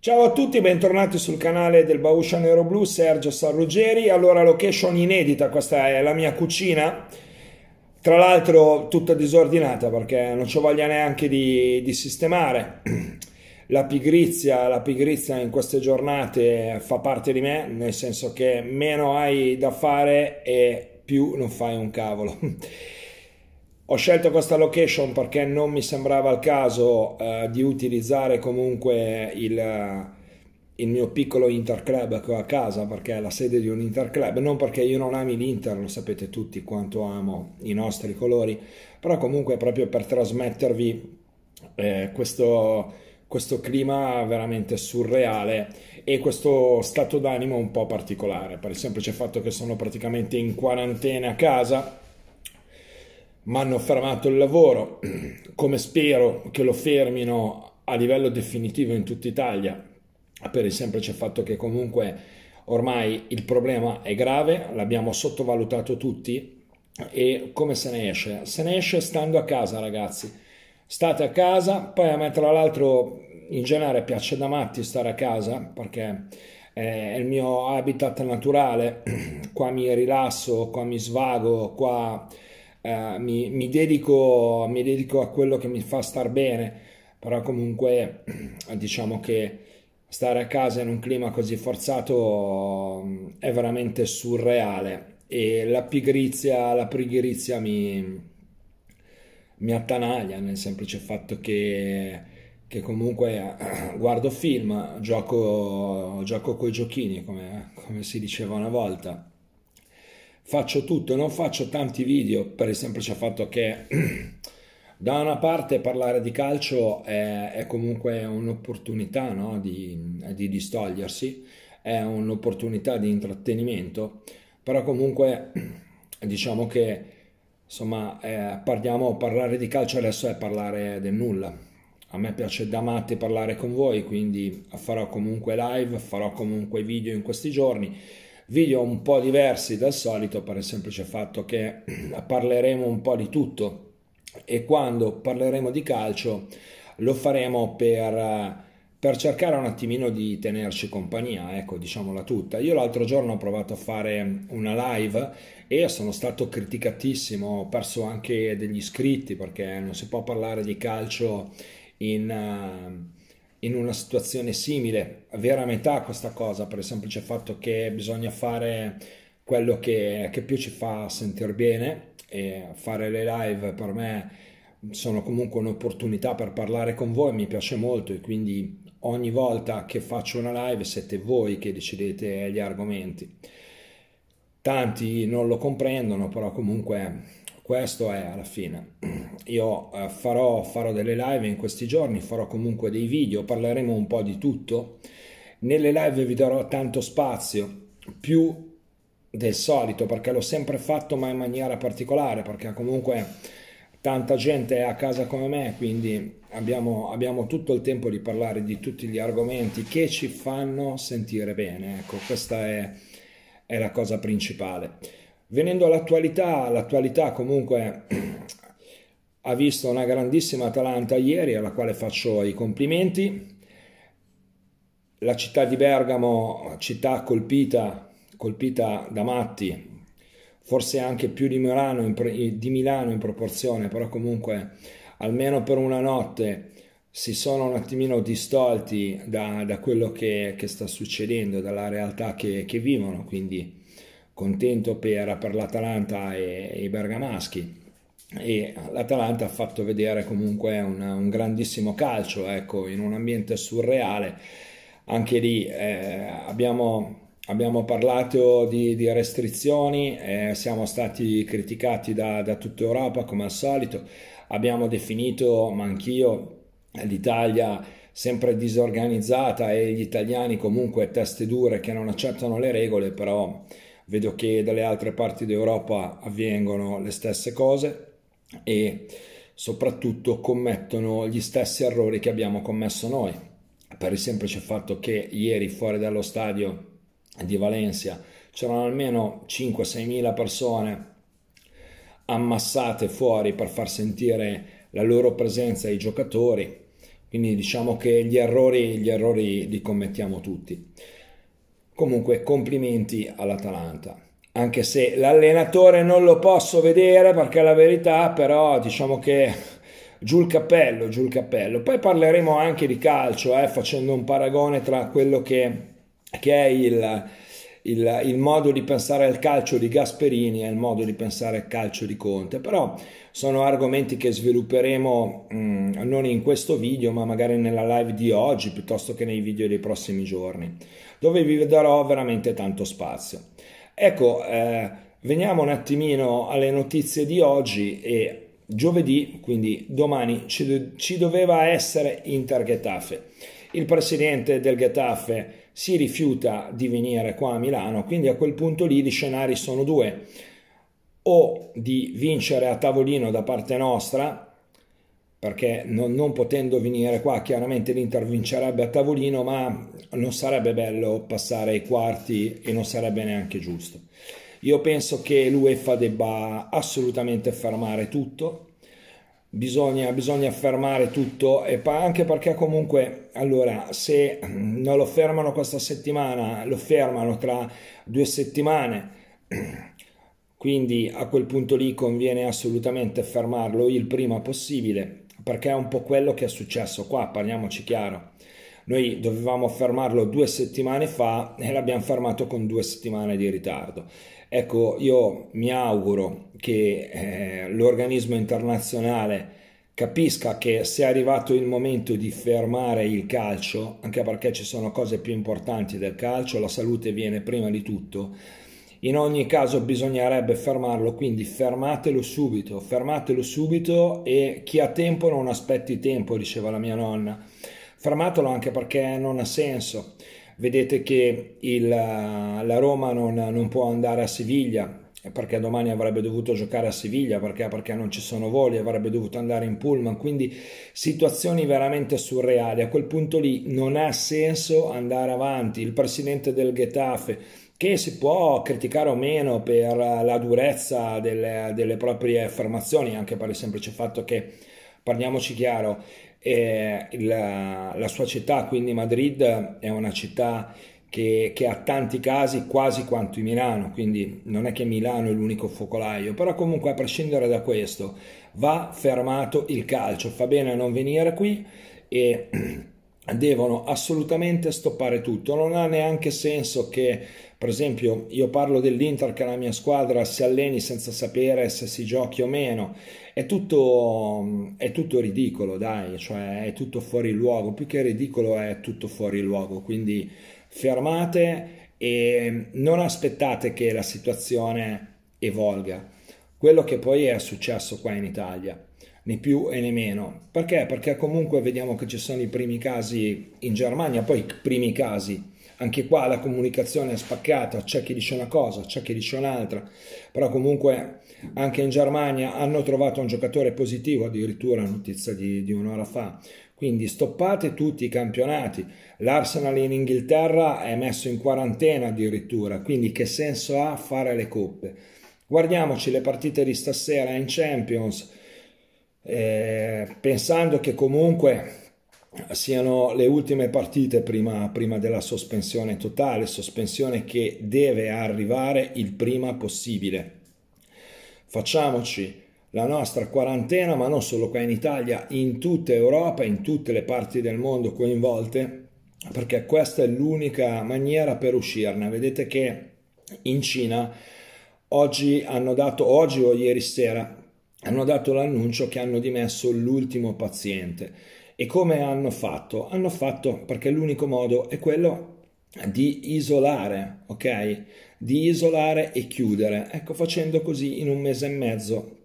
Ciao a tutti, bentornati sul canale del Bauscia Nero Blu, Sergio Sarruggeri. Allora, location inedita, questa è la mia cucina. Tra l'altro tutta disordinata perché non ci voglia neanche di, di sistemare. La pigrizia, la pigrizia in queste giornate fa parte di me, nel senso che meno hai da fare e più non fai un cavolo. Ho scelto questa location perché non mi sembrava il caso uh, di utilizzare comunque il, il, mio piccolo interclub che ho a casa perché è la sede di un interclub, non perché io non ami l'Inter, lo sapete tutti quanto amo i nostri colori, però comunque proprio per trasmettervi eh, questo, questo clima veramente surreale e questo stato d'animo un po' particolare, per il semplice fatto che sono praticamente in quarantena a casa mi hanno fermato il lavoro, come spero che lo fermino a livello definitivo in tutta Italia, per il semplice fatto che comunque ormai il problema è grave, l'abbiamo sottovalutato tutti e come se ne esce? Se ne esce stando a casa ragazzi, state a casa, poi a me tra l'altro in genere piace da matti stare a casa perché è il mio habitat naturale, qua mi rilasso, qua mi svago, qua eh, mi, mi, dedico, mi dedico a quello che mi fa star bene, però comunque diciamo che stare a casa in un clima così forzato mm, è veramente surreale e la pigrizia, la pigrizia mi, mi attanaglia nel semplice fatto che, che comunque guardo film, gioco, gioco coi giochini come, come si diceva una volta faccio tutto, non faccio tanti video per il semplice fatto che da una parte parlare di calcio è, è comunque un'opportunità no? di, di, distogliersi, è un'opportunità di intrattenimento, però comunque diciamo che insomma eh, parliamo, parlare di calcio adesso è parlare del nulla. A me piace da matti parlare con voi, quindi farò comunque live, farò comunque video in questi giorni video un po' diversi dal solito per il semplice fatto che parleremo un po' di tutto e quando parleremo di calcio lo faremo per, per cercare un attimino di tenerci compagnia, ecco, diciamola tutta. Io l'altro giorno ho provato a fare una live e sono stato criticatissimo, ho perso anche degli iscritti perché non si può parlare di calcio in... Uh, in una situazione simile, avere a metà questa cosa per il semplice fatto che bisogna fare quello che, che più ci fa sentire bene e fare le live per me sono comunque un'opportunità per parlare con voi, mi piace molto e quindi ogni volta che faccio una live siete voi che decidete gli argomenti. Tanti non lo comprendono, però comunque questo è alla fine. Io eh, farò, farò, delle live in questi giorni, farò comunque dei video, parleremo un po' di tutto. Nelle live vi darò tanto spazio, più del solito, perché l'ho sempre fatto ma in maniera particolare, perché comunque tanta gente è a casa come me, quindi abbiamo, abbiamo tutto il tempo di parlare di tutti gli argomenti che ci fanno sentire bene. Ecco, questa è, è la cosa principale. Venendo all'attualità, l'attualità comunque ha visto una grandissima Atalanta ieri, alla quale faccio i complimenti. La città di Bergamo, città colpita, colpita da matti, forse anche più di Milano, in, di Milano in proporzione, però comunque almeno per una notte si sono un attimino distolti da, da quello che, che, sta succedendo, dalla realtà che, che vivono, quindi contento per, per l'Atalanta e, e, i bergamaschi. E l'Atalanta ha fatto vedere comunque un, un grandissimo calcio ecco, in un ambiente surreale. Anche lì eh, abbiamo, abbiamo, parlato di, di restrizioni eh, siamo stati criticati da, da tutta Europa come al solito. Abbiamo definito ma anch'io l'Italia sempre disorganizzata e gli italiani comunque teste dure che non accettano le regole però vedo che dalle altre parti d'Europa avvengono le stesse cose e soprattutto commettono gli stessi errori che abbiamo commesso noi, per il semplice fatto che ieri fuori dallo stadio di Valencia c'erano almeno 5-6 mila persone ammassate fuori per far sentire la loro presenza ai giocatori, Quindi diciamo che gli errori, gli errori li commettiamo tutti. Comunque complimenti all'Atalanta. Anche se l'allenatore non lo posso vedere perché è la verità, però diciamo che giù il cappello, giù il cappello. Poi parleremo anche di calcio, eh, facendo un paragone tra quello che, che è il, il, il, modo di pensare al calcio di Gasperini e il modo di pensare al calcio di Conte. Però sono argomenti che svilupperemo mh, mm, non in questo video, ma magari nella live di oggi piuttosto che nei video dei prossimi giorni, dove vi darò veramente tanto spazio. Ecco, eh, veniamo un attimino alle notizie di oggi e giovedì, quindi domani, ci, ci doveva essere Inter Getafe. Il presidente del Getafe si rifiuta di venire qua a Milano, quindi a quel punto lì gli scenari sono due, o di vincere a tavolino da parte nostra, perché non, non potendo venire qua chiaramente l'Inter vincerebbe a tavolino, ma non sarebbe bello passare ai quarti e non sarebbe neanche giusto. Io penso che l'UEFA debba assolutamente fermare tutto, bisogna, bisogna fermare tutto e anche perché comunque allora se non lo fermano questa settimana, lo fermano tra due settimane, quindi a quel punto lì conviene assolutamente fermarlo il prima possibile perché è un po' quello che è successo qua, parliamoci chiaro. Noi dovevamo fermarlo due settimane fa e l'abbiamo fermato con due settimane di ritardo. Ecco, io mi auguro che eh, l'organismo internazionale capisca che se è arrivato il momento di fermare il calcio, anche perché ci sono cose più importanti del calcio, la salute viene prima di tutto, in ogni caso bisognerebbe fermarlo, quindi fermatelo subito, fermatelo subito e chi ha tempo non aspetti tempo, diceva la mia nonna. Fermatelo anche perché non ha senso vedete che il, la Roma non, non, può andare a Siviglia perché domani avrebbe dovuto giocare a Siviglia perché, perché non ci sono voli, avrebbe dovuto andare in pullman, quindi situazioni veramente surreali. A quel punto lì non ha senso andare avanti. Il presidente del Getafe, che si può criticare o meno per la durezza delle, delle proprie affermazioni, anche per il semplice fatto che, parliamoci chiaro, e la, la, sua città, quindi Madrid, è una città che, che, ha tanti casi quasi quanto Milano, quindi non è che Milano è l'unico focolaio, però comunque a prescindere da questo va fermato il calcio, fa bene non venire qui e devono assolutamente stoppare tutto, non ha neanche senso che per esempio, io parlo dell'Inter che la mia squadra si alleni senza sapere se si giochi o meno. È tutto, è tutto ridicolo, dai, cioè è tutto fuori luogo. Più che ridicolo è tutto fuori luogo. Quindi fermate e non aspettate che la situazione evolga. Quello che poi è successo qua in Italia né più e né meno. Perché? Perché comunque vediamo che ci sono i primi casi in Germania, poi i primi casi anche qua la comunicazione è spaccata, c'è chi dice una cosa, c'è chi dice un'altra, però comunque anche in Germania hanno trovato un giocatore positivo, addirittura notizia di, di un'ora fa. Quindi stoppate tutti i campionati. L'Arsenal in Inghilterra è messo in quarantena addirittura, quindi che senso ha fare le coppe? Guardiamoci le partite di stasera in Champions, eh, pensando che comunque siano le ultime partite prima, prima, della sospensione totale, sospensione che deve arrivare il prima possibile. Facciamoci la nostra quarantena, ma non solo qua in Italia, in tutta Europa, in tutte le parti del mondo coinvolte, perché questa è l'unica maniera per uscirne. Vedete che in Cina oggi hanno dato, oggi o ieri sera, hanno dato l'annuncio che hanno dimesso l'ultimo paziente e come hanno fatto? Hanno fatto perché l'unico modo è quello di isolare, ok? Di isolare e chiudere. Ecco, facendo così in un mese e mezzo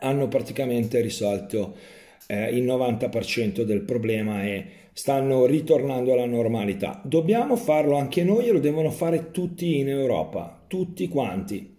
hanno praticamente risolto eh, il 90% del problema e stanno ritornando alla normalità. Dobbiamo farlo anche noi e lo devono fare tutti in Europa, tutti quanti.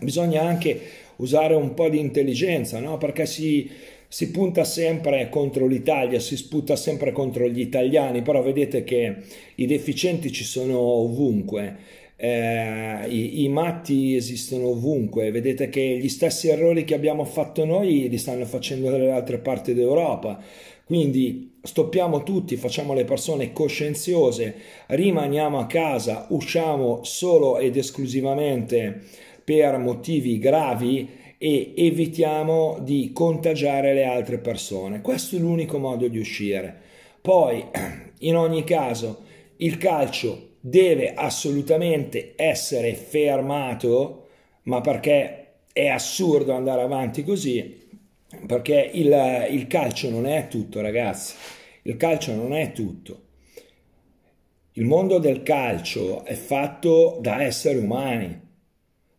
Bisogna anche usare un po' di intelligenza, no? Perché si si punta sempre contro l'Italia, si sputa sempre contro gli italiani, però vedete che i deficienti ci sono ovunque. Eh, i, i, matti esistono ovunque, vedete che gli stessi errori che abbiamo fatto noi li stanno facendo dalle altre parti d'Europa, Quindi stoppiamo tutti, facciamo le persone coscienziose, rimaniamo a casa, usciamo solo ed esclusivamente per motivi gravi e evitiamo di contagiare le altre persone. Questo è l'unico modo di uscire. Poi, in ogni caso, il calcio deve assolutamente essere fermato, ma perché è assurdo andare avanti così, perché il, il calcio non è tutto, ragazzi. Il calcio non è tutto. Il mondo del calcio è fatto da esseri umani,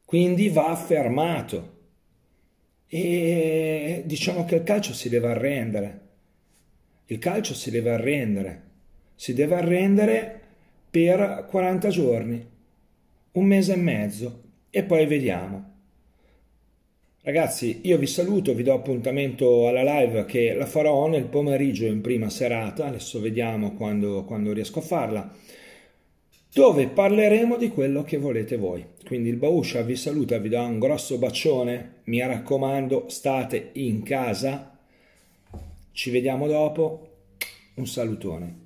quindi va fermato. E diciamo che il calcio si deve arrendere. Il calcio si deve arrendere. Si deve arrendere per 40 giorni, un mese e mezzo e poi vediamo. Ragazzi, io vi saluto, vi do appuntamento alla live che la farò nel pomeriggio in prima serata, adesso vediamo quando, quando riesco a farla dove parleremo di quello che volete voi. Quindi il Bauscia vi saluta, vi dà un grosso bacione, mi raccomando state in casa, ci vediamo dopo, un salutone.